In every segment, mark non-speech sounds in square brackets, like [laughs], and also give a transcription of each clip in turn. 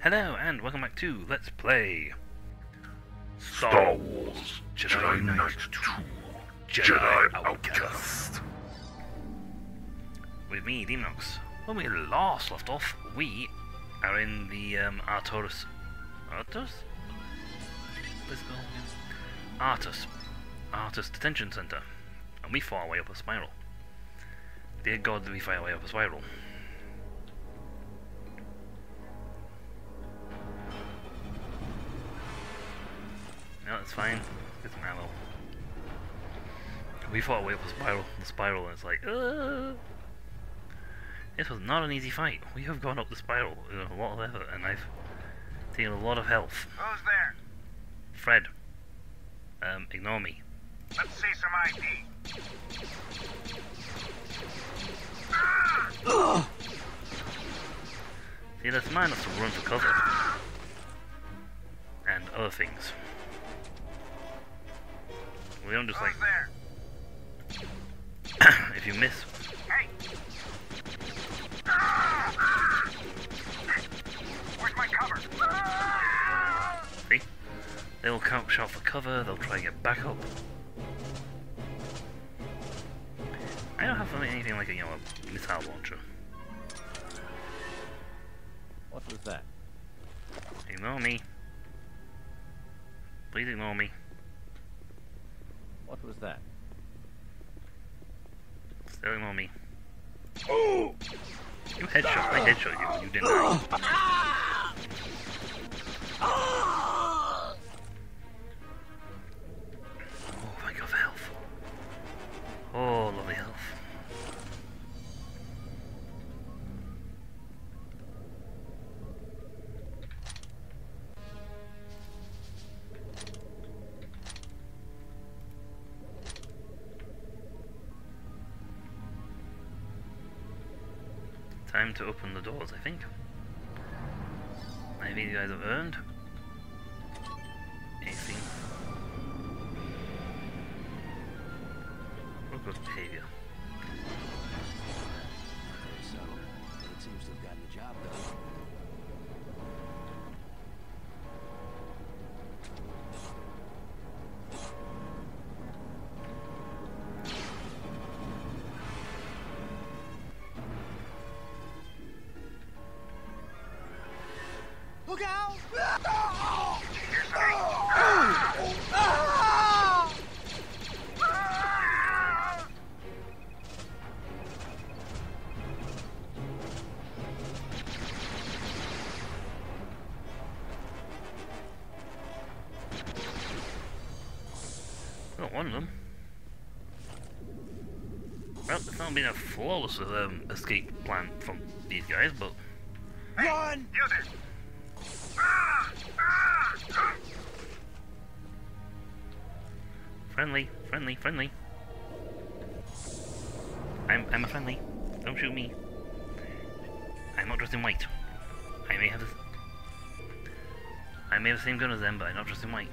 Hello and welcome back to Let's Play Star Wars Jedi Knight 2 Jedi Outcast. with me, Deamonox. When we last left off, we are in the um, Arturus. Arturus? What's it called again? Artus. Artus Detention Center. And we fought our way up a spiral. Dear God, we fight our way up a spiral. That's fine. Some ammo. We fought way up a spiral, the spiral, and it's like, uh This was not an easy fight. We have gone up the spiral with a lot of effort, and I've taken a lot of health. Who's there? Fred, um, ignore me. Let's see some ID. See, that's mine enough to run for cover. And other things. We don't just like, [coughs] if you miss, Hey! Where's my cover? see? They will count shot for cover, they'll try and get back up. I don't have anything like a, you know, a missile launcher. What was that? Ignore me. Please ignore me. What was that? Still ignore me. Oh! You headshot. I headshot you. You didn't. Oh, thank God for health. Oh, lovely health. Time to open the doors, I think. I think you guys have earned anything. Oh, good behavior. Not been a flawless um, escape plan from these guys, but Run! You there! friendly, friendly, friendly. I'm I'm a friendly. Don't shoot me. I'm not dressed in white. I may have the I may have the same gun as them, but I'm not dressed in white.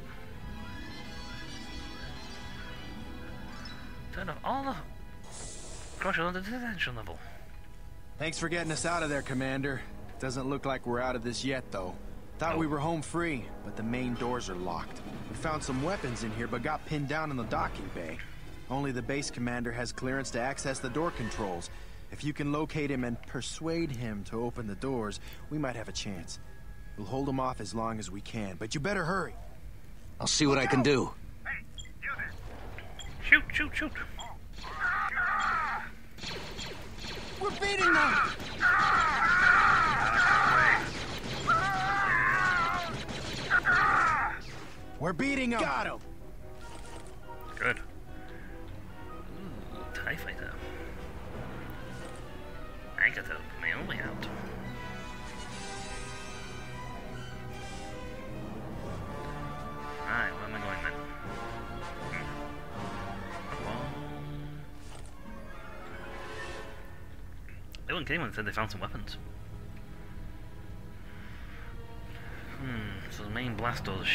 Turn off all the crush on the detention level. Thanks for getting us out of there, Commander. Doesn't look like we're out of this yet, though. Thought we oh. were home free, but the main doors are locked. We found some weapons in here, but got pinned down in the docking bay. Only the base commander has clearance to access the door controls. If you can locate him and persuade him to open the doors, we might have a chance. We'll hold him off as long as we can, but you better hurry. I'll see what I can do. Hey! You there! Shoot, shoot, shoot. We're beating them! We're beating them! Got him! Good. Ooh, TIE fighter. I got out my own way out. Everyone came and said they found some weapons. Hmm, so the main blast door is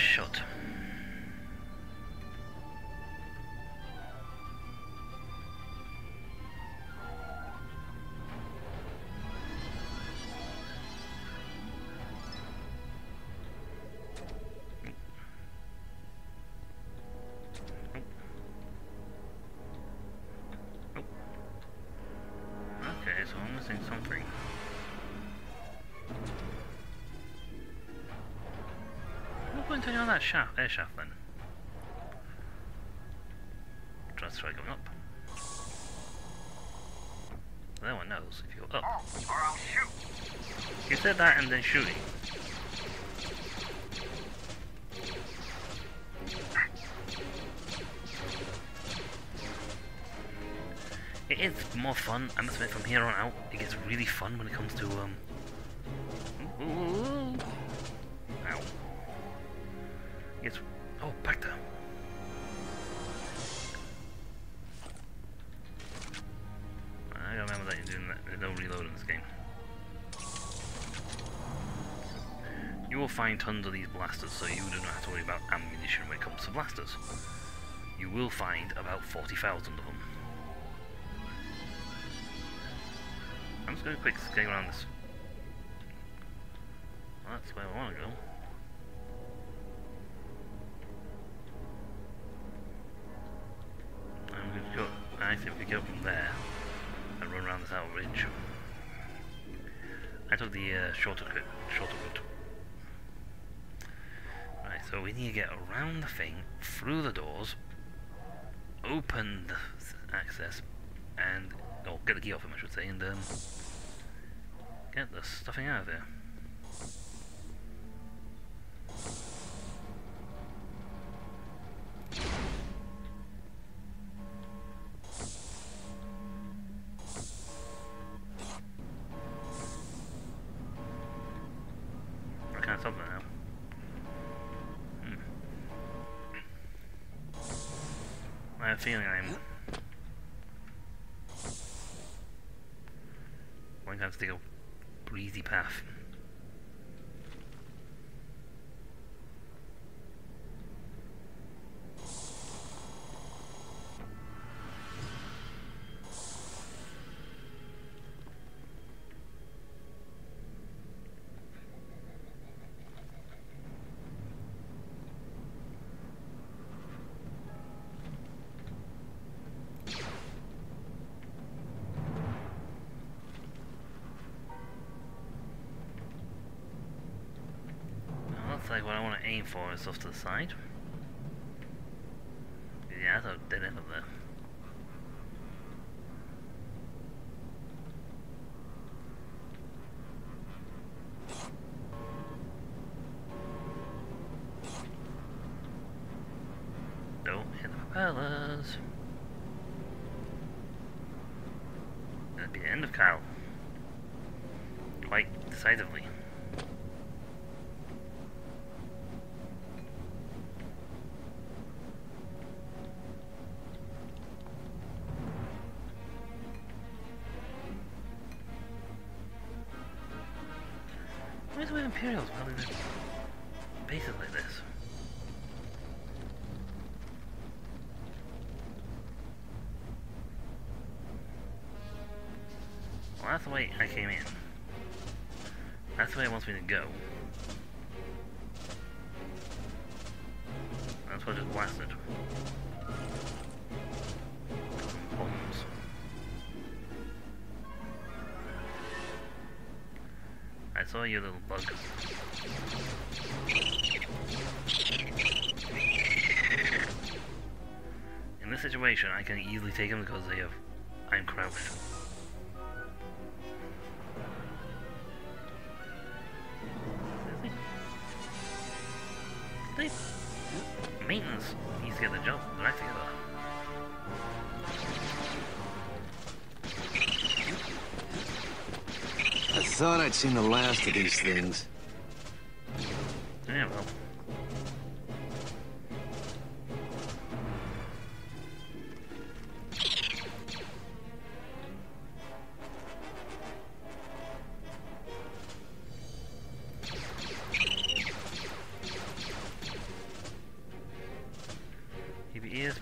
don't turn on that shaft, air shaft then? Try to try going up. No one knows if you're up. Or I'll shoot. You said that and then shooting. It is more fun, I must admit, from here on out, it gets really fun when it comes to, um... Ooh, That. There's no reload in this game. You will find tons of these blasters, so you do not have to worry about ammunition when it comes to blasters. You will find about 40,000 of them. I'm just going to quick scan around this. Well, that's where I want to go. I'm going to go. I think we go from there around this outer ridge. I took the uh, shorter shorter route. Right, so we need to get around the thing, through the doors, open the access, and or get the key off him, I should say, and um, get the stuffing out of there. Breezy path. I aim for is off to the side. Yeah, that's a dead end up there. Don't hit the propellers. That'd be the end of Kyle. Quite decisively. Imperials building their bases like this? Well, that's the way I came in. That's the way it wants me to go. That's what just blasted. Saw you, little bug. In this situation, I can easily take them because they have. I'm crouched. Maintenance needs to get the job right together. Thought I'd seen the last of these things. Yeah, well. Keep your ears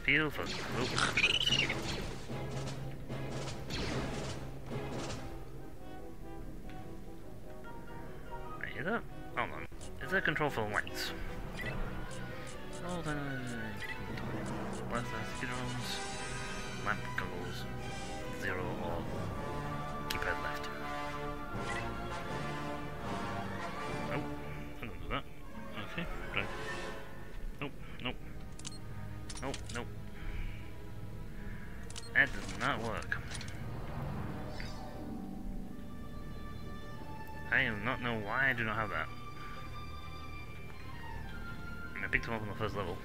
that? Hold on. Is there control for lights? Hold on. Left drones. Lamp goggles. Zero or Know why I do not have that. I picked them up on the first level.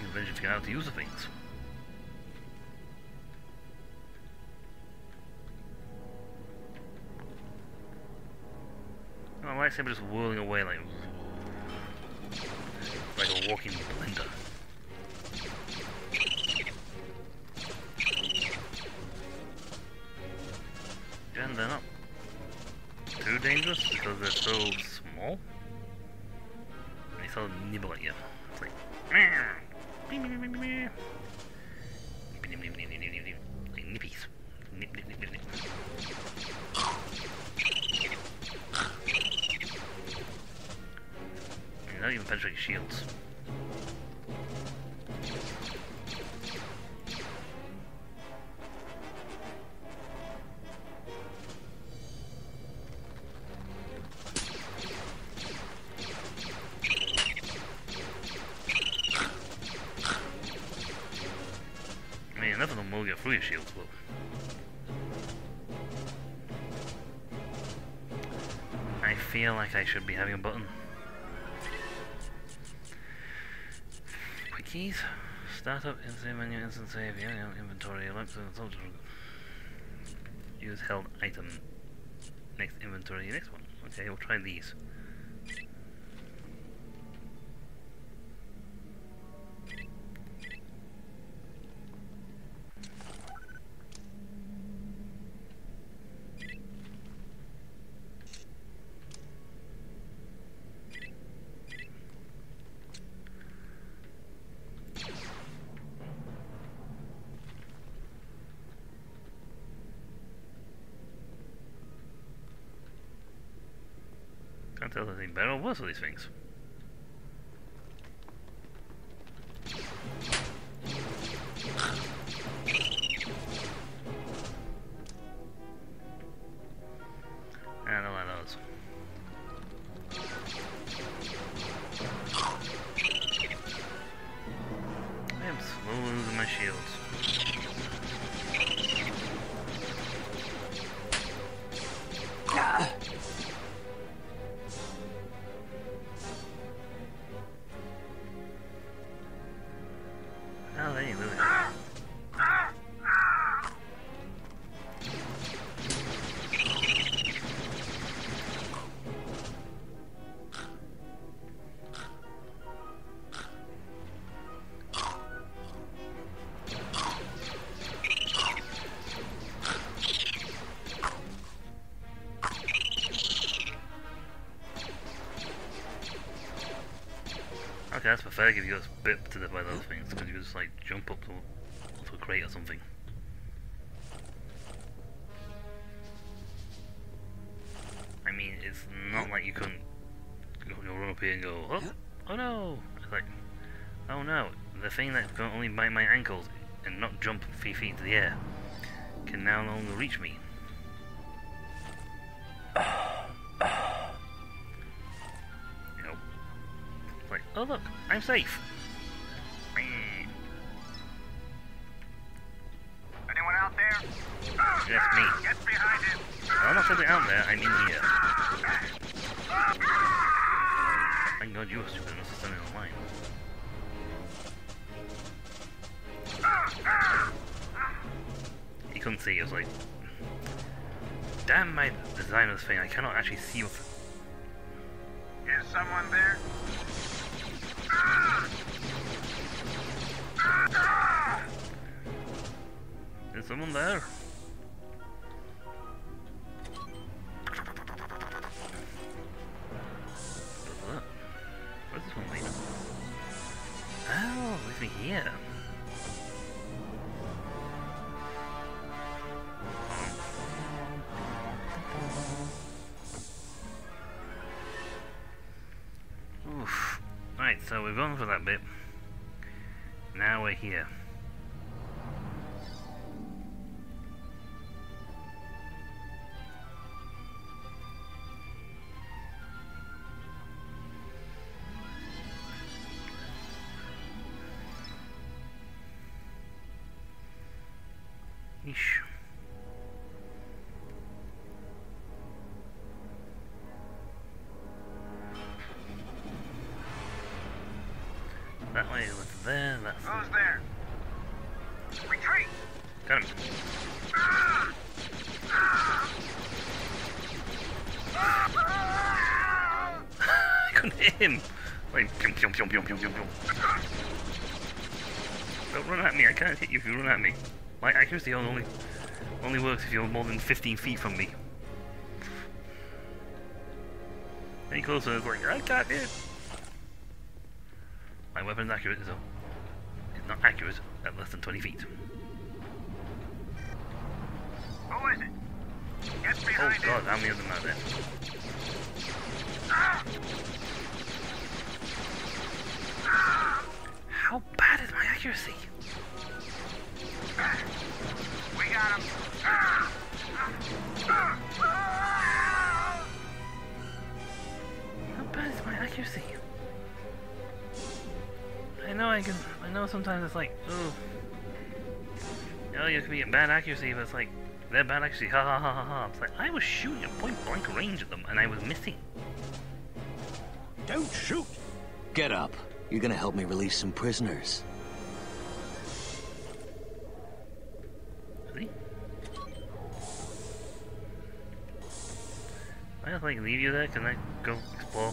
You eventually figure out how to use the things. Oh, lightsaber just whirling away like like a walking blender. Not too dangerous because they're so small. They sort of nibble at you. It's like, like nippies. Nip, nip, nip, nip, nip. They don't even penetrate shields. Feel I should be having a button. Quick keys. Startup, instant menu, instant save, yeah, yeah, inventory, soldier. Use held item. Next inventory, next one. Okay, we'll try these. If there's anything better or worse of these things. Oh, there you lose. Pathetic if you got bit to death by those things, because you just like jump up to, to a crate or something. I mean, it's not like you couldn't go run up here and go, oh, oh no! It's like, oh no, the thing that can only bite my ankles and not jump three feet into the air can now no longer reach me. Oh look, I'm safe. Anyone out there? Just me. Get behind him! I'm not simply out there, I'm in here. Thank God you were stupid enough to stand in the line. He couldn't see, he was like, Damn my design of this thing, I cannot actually see what... Is someone there? Is someone there? Where's this one? Oh, leads me here. Oof. Right, so we've gone for that bit. Now we're here. Couldn't hit him! Wait. Don't run at me, I can't hit you if you run at me. My accuracy only only works if you're more than 15 feet from me. Any closer, it's like, I can't hit! My weapon's accurate, so... It's not accurate at less than 20 feet. Who is it? Get Oh god, how many of them are there? How bad is my accuracy? We got him! How bad is my accuracy? I know I can. I know sometimes it's like, oh, you know, you can be at bad accuracy, but it's like they're bad accuracy. Ha ha ha ha ha. It's like I was shooting at point blank range at them, and I was missing. Don't shoot! Get up. You're gonna help me release some prisoners. I like leave you there. Can I go explore?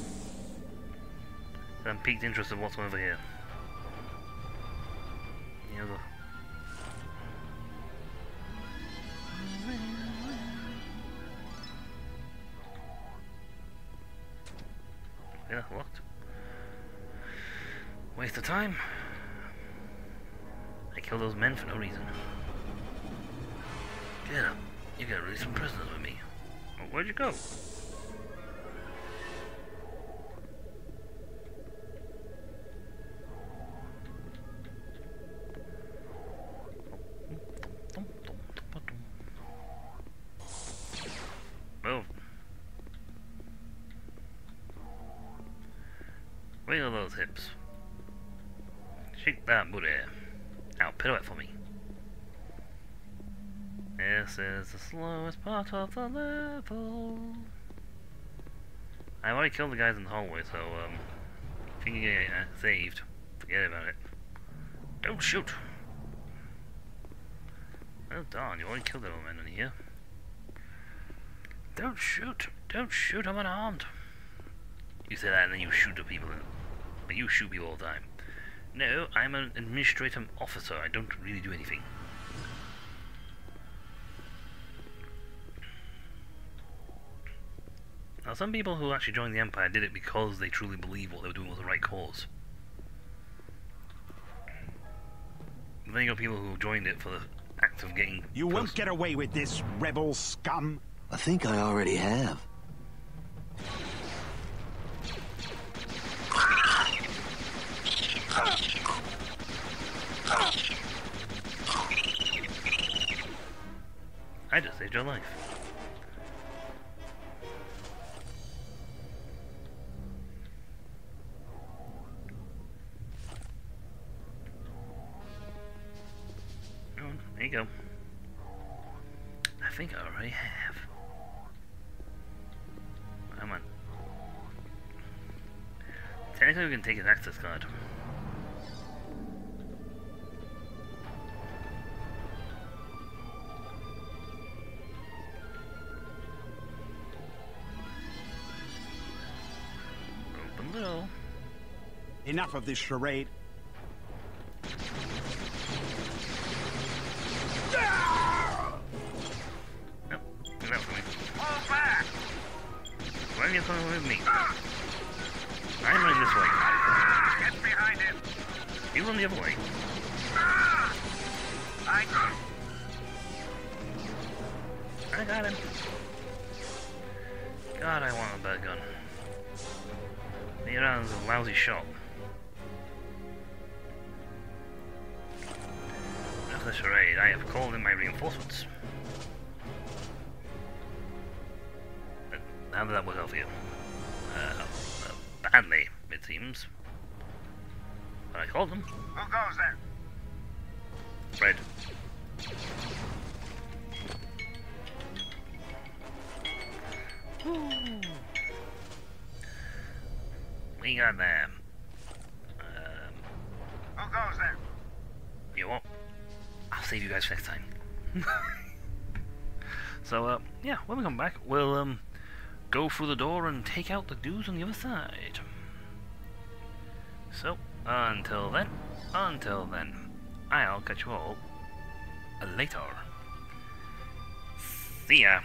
I'm piqued interest in what's over here. The other. Yeah, locked. Waste of time. I killed those men for no reason. Get up. You gotta release some prisoners with me. Well, where'd you go? Wiggle those hips. Shake that booty. Now pirouette for me. This is the slowest part of the level. I already killed the guys in the hallway, so um, if you can get uh, saved, forget about it. Don't shoot. Well done, you already killed the old man in here. Don't shoot. Don't shoot, I'm unarmed. You say that and then you shoot the people. But you shoot people all the time. No, I'm an administrative officer. I don't really do anything. Now, some people who actually joined the Empire did it because they truly believed what they were doing was the right cause. But then you got people who joined it for the act of getting. You won't get away with this, rebel scum. I think I already have. I just saved your life. Oh, there you go. I think I already have. Come on. Technically, we can take his access card. Enough of this charade. Do that for me. Back! Why are you coming with me? I'm running this way. Get behind him! You run the other way. I I got him. God, I want a bad gun. Iran's a lousy shot. Charade, I have called in my reinforcements. But how did that work out for you? Uh, uh, badly, it seems. But I called them. Who goes there? Red. We got them. Um, save you guys for next time. [laughs] so, uh, yeah, when we come back, we'll um, go through the door and take out the dudes on the other side. So, until then, until then, I'll catch you all later. See ya.